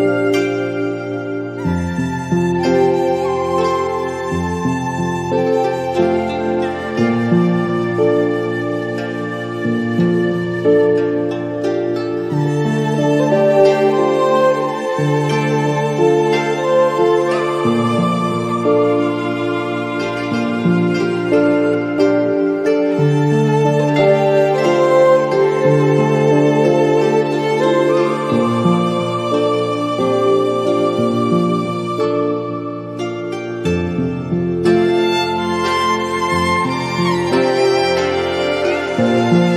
Música Música